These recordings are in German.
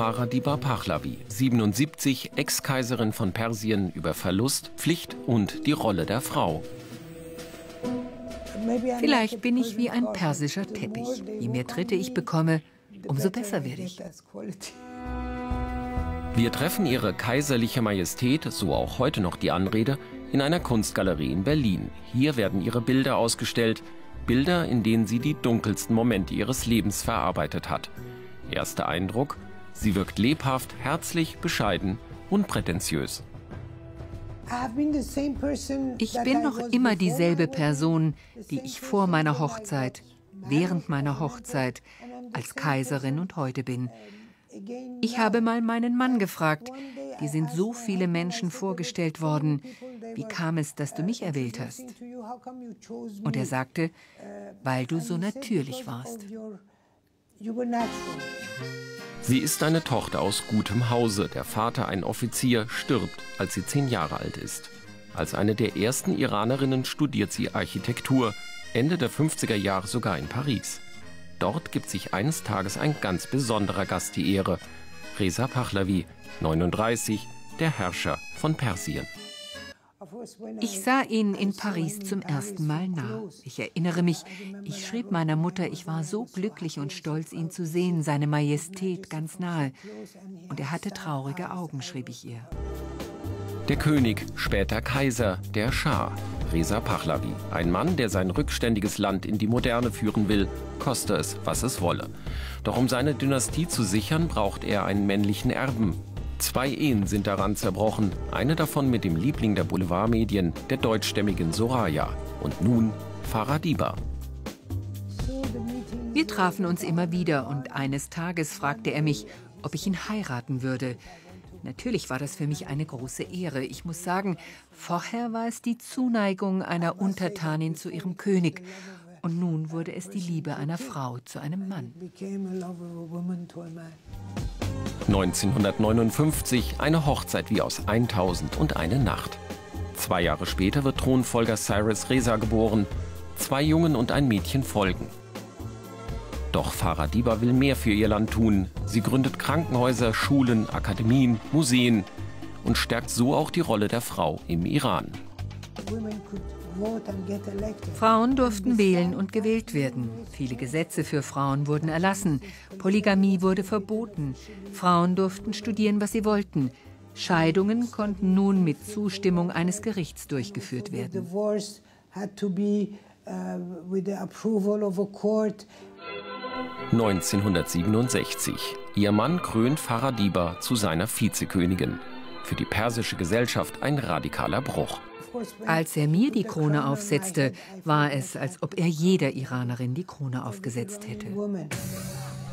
Farah Diba Pahlavi, 77, Ex-Kaiserin von Persien über Verlust, Pflicht und die Rolle der Frau. Vielleicht bin ich wie ein persischer Teppich. Je mehr Tritte ich bekomme, umso besser werde ich. Wir treffen ihre kaiserliche Majestät, so auch heute noch die Anrede, in einer Kunstgalerie in Berlin. Hier werden ihre Bilder ausgestellt, Bilder, in denen sie die dunkelsten Momente ihres Lebens verarbeitet hat. Erster Eindruck, sie wirkt lebhaft, herzlich, bescheiden und prätentiös. Ich bin noch immer dieselbe Person, die ich vor meiner Hochzeit, während meiner Hochzeit, als Kaiserin und heute bin. Ich habe mal meinen Mann gefragt, die sind so viele Menschen vorgestellt worden, wie kam es, dass du mich erwählt hast? Und er sagte, weil du so natürlich warst. Sie ist eine Tochter aus gutem Hause. Der Vater, ein Offizier, stirbt, als sie zehn Jahre alt ist. Als eine der ersten Iranerinnen studiert sie Architektur, Ende der 50er Jahre sogar in Paris. Dort gibt sich eines Tages ein ganz besonderer Gast die Ehre. Reza Pahlavi, 39, der Herrscher von Persien. Ich sah ihn in Paris zum ersten Mal nah. Ich erinnere mich, ich schrieb meiner Mutter, ich war so glücklich und stolz, ihn zu sehen, seine Majestät ganz nahe. Und er hatte traurige Augen, schrieb ich ihr. Der König, später Kaiser, der Schah, Reza Pahlavi. Ein Mann, der sein rückständiges Land in die Moderne führen will, koste es, was es wolle. Doch um seine Dynastie zu sichern, braucht er einen männlichen Erben. Zwei Ehen sind daran zerbrochen, eine davon mit dem Liebling der Boulevardmedien, der deutschstämmigen Soraya. Und nun Faradiba. Wir trafen uns immer wieder und eines Tages fragte er mich, ob ich ihn heiraten würde. Natürlich war das für mich eine große Ehre. Ich muss sagen, vorher war es die Zuneigung einer Untertanin zu ihrem König. Und nun wurde es die Liebe einer Frau zu einem Mann. 1959 eine Hochzeit wie aus 1000 und eine Nacht. Zwei Jahre später wird Thronfolger Cyrus Reza geboren. Zwei Jungen und ein Mädchen folgen. Doch Faradiba will mehr für ihr Land tun. Sie gründet Krankenhäuser, Schulen, Akademien, Museen und stärkt so auch die Rolle der Frau im Iran. Frauen durften wählen und gewählt werden. Viele Gesetze für Frauen wurden erlassen. Polygamie wurde verboten. Frauen durften studieren, was sie wollten. Scheidungen konnten nun mit Zustimmung eines Gerichts durchgeführt werden. 1967. Ihr Mann krönt Faradiba zu seiner Vizekönigin. Für die persische Gesellschaft ein radikaler Bruch. Als er mir die Krone aufsetzte, war es, als ob er jeder Iranerin die Krone aufgesetzt hätte.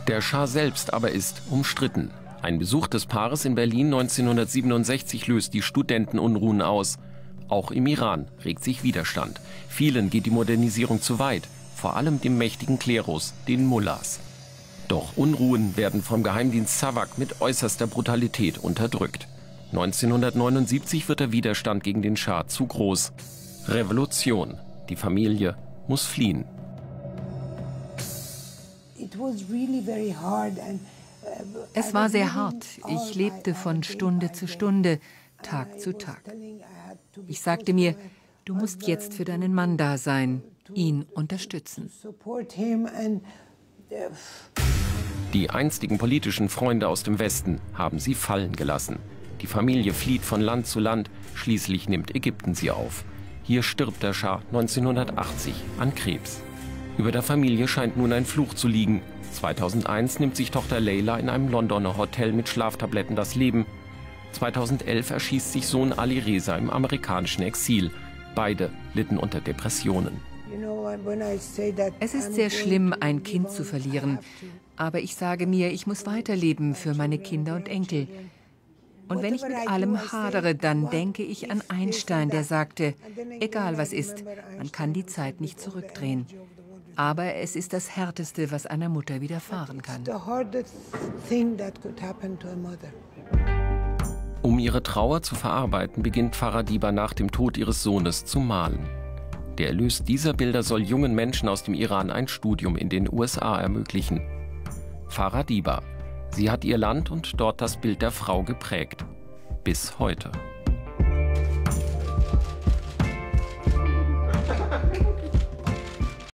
Der Schah selbst aber ist umstritten. Ein Besuch des Paares in Berlin 1967 löst die Studentenunruhen aus. Auch im Iran regt sich Widerstand. Vielen geht die Modernisierung zu weit, vor allem dem mächtigen Klerus, den Mullahs. Doch Unruhen werden vom Geheimdienst Savak mit äußerster Brutalität unterdrückt. 1979 wird der Widerstand gegen den Schah zu groß. Revolution. Die Familie muss fliehen. Uh, es war sehr hart. Ich lebte von Stunde zu Stunde, Tag zu Tag. Ich sagte mir, du musst jetzt für deinen Mann da sein, ihn unterstützen. Die einstigen politischen Freunde aus dem Westen haben sie fallen gelassen. Die Familie flieht von Land zu Land, schließlich nimmt Ägypten sie auf. Hier stirbt der Schah 1980 an Krebs. Über der Familie scheint nun ein Fluch zu liegen. 2001 nimmt sich Tochter Leila in einem Londoner Hotel mit Schlaftabletten das Leben. 2011 erschießt sich Sohn Ali Reza im amerikanischen Exil. Beide litten unter Depressionen. Es ist sehr schlimm, ein Kind zu verlieren. Aber ich sage mir, ich muss weiterleben für meine Kinder und Enkel. Und wenn ich mit allem hadere, dann denke ich an Einstein, der sagte, egal was ist, man kann die Zeit nicht zurückdrehen. Aber es ist das Härteste, was einer Mutter widerfahren kann. Um ihre Trauer zu verarbeiten, beginnt Faradiba nach dem Tod ihres Sohnes zu malen. Der Erlös dieser Bilder soll jungen Menschen aus dem Iran ein Studium in den USA ermöglichen. Faradiba, Sie hat ihr Land und dort das Bild der Frau geprägt. Bis heute.